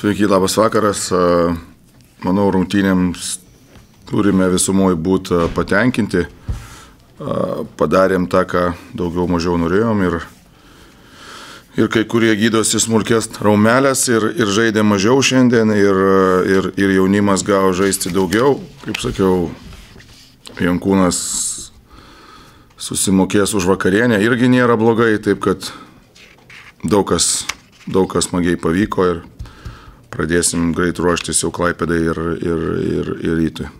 Sveiki, labas vakaras. Manau, rungtynėms turime visumoje būti patenkinti. Padarėm tą, ką daugiau mažiau norėjom ir, ir kai kurie gydosi smulkės raumelės ir, ir žaidė mažiau šiandien ir, ir, ir jaunimas gavo žaisti daugiau. Kaip sakiau, Jankūnas susimokės už vakarienę irgi nėra blogai, taip kad daug kas, daug kas smagiai pavyko ir pradėsim greit ruoštis jau klaipėdai ir, ir, ir, ir rytui.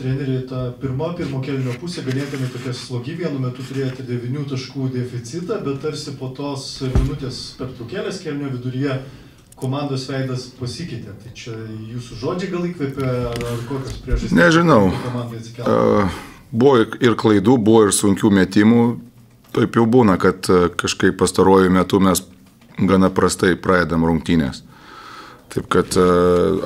Treneri, ta pirma, pirmo kelnio pusė ganėtinai tokia slogi, vienu metu turėjote 9 taškų deficitą, bet tarsi po tos minutės pertraukėlės kelnio viduryje komandos veidas pasikeitė. Tai čia jūsų žodžiai gal įkvėpė, ar kokios priežastys? Nežinau. Uh, buvo ir klaidų, buvo ir sunkių metimų. Taip jau būna, kad kažkaip pastaruoju metu mes gana prastai pradedam rungtynės. Taip kad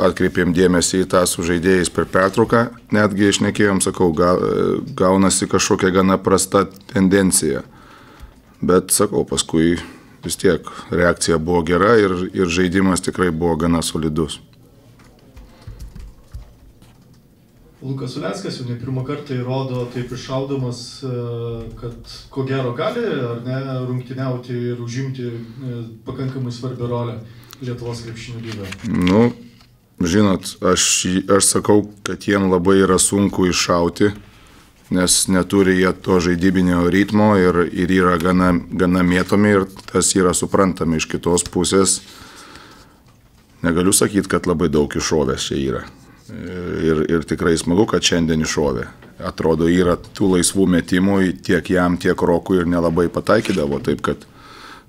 atkreipėm dėmesį į tą su žaidėjais per pertrauką, netgi išnekėjom, sakau, ga, gaunasi kažkokia gana prasta tendencija. Bet sakau, paskui vis tiek reakcija buvo gera ir, ir žaidimas tikrai buvo gana solidus. Lukas Uleckas jau ne pirmą kartą įrodo taip iššaudamas, kad ko gero gali ar ne rungtyniauti ir užimti pakankamai svarbią rolę Lietuvos krepšinio lygoje. Nu, žinot, aš, aš sakau, kad jiem labai yra sunku iššauti, nes neturi jie to žaidybinio ritmo ir, ir yra gana, gana mėtomi ir tas yra suprantami iš kitos pusės. Negaliu sakyti, kad labai daug iššovęs čia yra. Ir, ir tikrai smagu, kad šiandien iššovė. Atrodo, yra tų laisvų metimų tiek jam, tiek Rokui ir nelabai pataikydavo, taip kad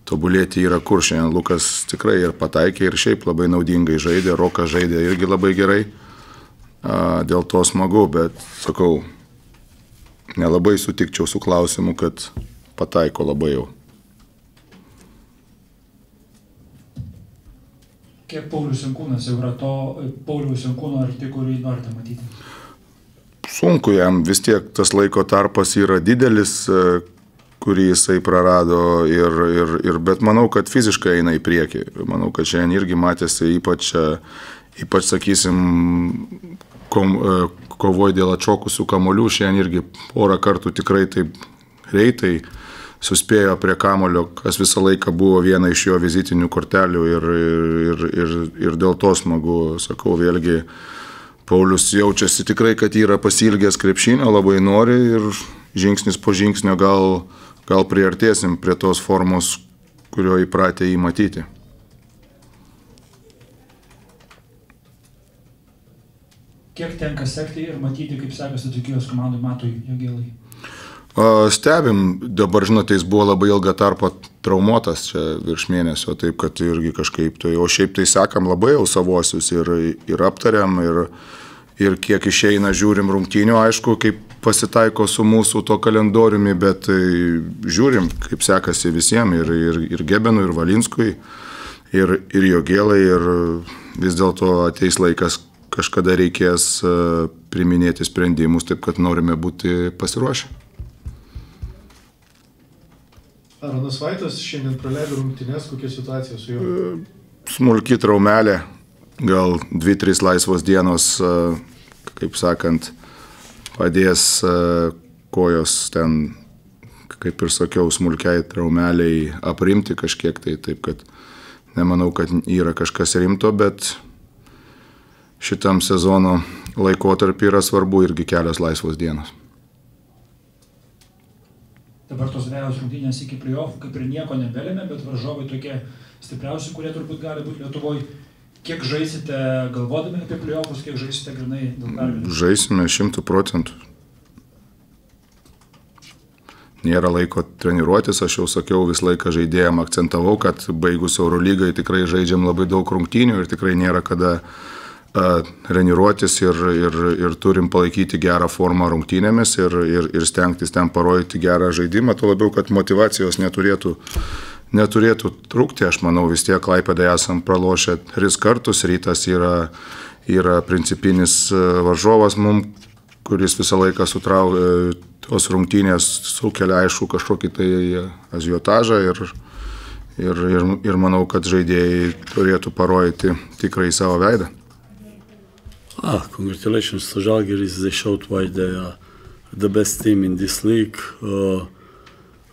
tobulėti yra kur šiandien. Lukas tikrai ir pataikė ir šiaip labai naudingai žaidė, Rokas žaidė irgi labai gerai. Dėl to smagu, bet sakau, nelabai sutikčiau su klausimu, kad pataiko labai jau. Kiek Paulius Jankūnas jau yra to Paulius Jankūno arti, kurį norite matyti? Sunku jam, vis tiek tas laiko tarpas yra didelis, kurį jisai prarado, ir, ir, ir, bet manau, kad fiziškai eina į priekį. Manau, kad šiandien irgi matėsi ypač, ypač sakysim, kom, kovoj dėl atšokusių kamolių, šiandien irgi porą kartų tikrai taip greitai suspėjo prie kamulio, kas visą laiką buvo viena iš jo vizitinių kortelių ir, ir, ir, ir dėl to smagu, sakau, vėlgi Paulius jaučiasi tikrai, kad yra pasilgęs krepšinio, labai nori ir žingsnis po žingsnio gal, gal priartėsim prie tos formos, kurio įpratę jį matyti. Kiek tenka sekti ir matyti, kaip sekasi Dzukijos komandai Matui Jogėlai? Stebim, dabar žinote, jis buvo labai ilgą tarpą traumuotas čia virš mėnesio, taip kad irgi kažkaip tai, o šiaip tai sekam labai jau savosius ir, ir aptariam, ir, ir kiek išeina žiūrim rungtynių, aišku, kaip pasitaiko su mūsų to kalendoriumi, bet tai, žiūrim, kaip sekasi visiems, ir, ir, ir Gebenui, ir Valinskui, ir, ir Jogėlai, ir vis dėlto ateis laikas, kažkada reikės priminėti sprendimus, taip kad norime būti pasiruošę. Aronas Vaitas šiandien praleido rungtynės, kokia situacija su juo? Smulki traumelė, gal 2-3 laisvos dienos, kaip sakant, padės kojos ten, kaip ir sakiau, smulkiai traumeliai aprimti kažkiek tai, taip kad nemanau, kad yra kažkas rimto, bet šitam sezono laikotarpį yra svarbu irgi kelios laisvos dienos. Dabar tos dviejos rungtynės iki playoff kaip ir nieko nebelėmė, bet varžovai tokie stipriausi, kurie turbūt gali būti Lietuvoje. Kiek žaisite galvodami apie playoffus, kiek žaisite grinai dėl pergalės? Žaisime šimtų procentų. Nėra laiko treniruotis, aš jau sakiau visą laiką žaidėjim akcentavau, kad baigus Eurolygai tikrai žaidžiam labai daug rungtynių ir tikrai nėra kada uh, treniruotis ir, ir, ir turim palaikyti gerą formą rungtynėmis ir, ir, ir stengtis ten parodyti gerą žaidimą, tuo labiau, kad motivacijos neturėtų, neturėtų trūkti. Aš manau, vis tiek Klaipėdai esam pralošę tris kartus, rytas yra, yra principinis varžovas mums, kuris visą laiką sutraukia tos rungtynės sukelia aišku kažkokį tai aziotažą ir, ir, ir, ir manau, kad žaidėjai turėtų parodyti tikrai savo veidą. Ah, congratulations to Žalgiris. They showed why they are the best team in this league. Uh,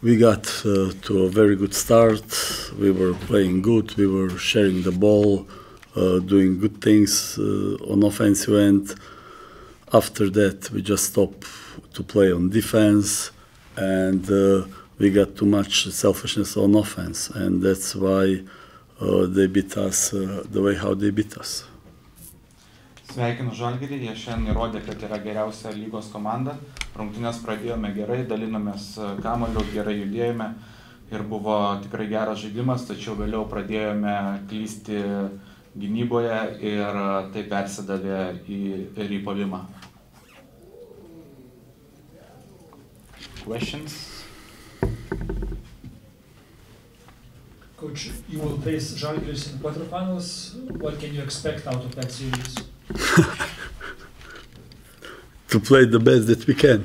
we got uh, to a very good start. We were playing good. We were sharing the ball, uh, doing good things uh, on offensive end. After that, we just stopped to play on defense, and uh, we got too much selfishness on offense, and that's why uh, they beat us the way how they beat us. Sveikinu Žalgirį, jie šiandien įrodė, kad yra geriausia lygos komanda. Rungtynės pradėjome gerai, dalinomės kamoliu, gerai judėjome ir buvo tikrai geras žaidimas, tačiau vėliau pradėjome klysti gynyboje ir tai persidavė į, ir į polimą. Questions? Coach, you will face Žalgiris in quarterfinals. What can you expect out of that series? to play the best that we can.